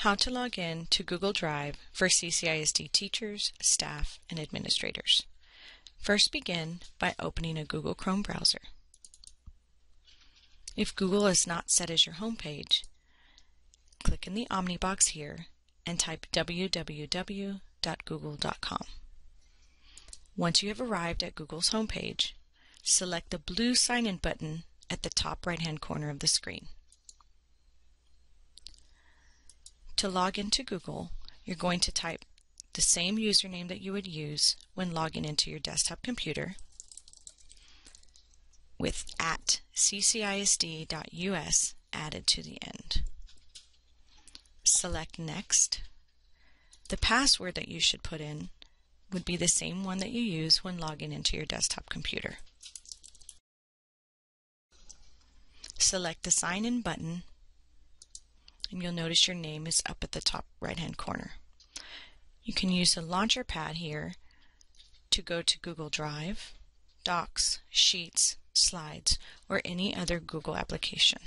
How to log in to Google Drive for CCISD teachers, staff, and administrators. First begin by opening a Google Chrome browser. If Google is not set as your home page, click in the Omnibox here and type www.google.com. Once you have arrived at Google's homepage, select the blue Sign In button at the top right-hand corner of the screen. To log into Google, you're going to type the same username that you would use when logging into your desktop computer with at ccisd.us added to the end. Select Next. The password that you should put in would be the same one that you use when logging into your desktop computer. Select the Sign In button and you'll notice your name is up at the top right hand corner. You can use the launcher pad here to go to Google Drive, Docs, Sheets, Slides, or any other Google application.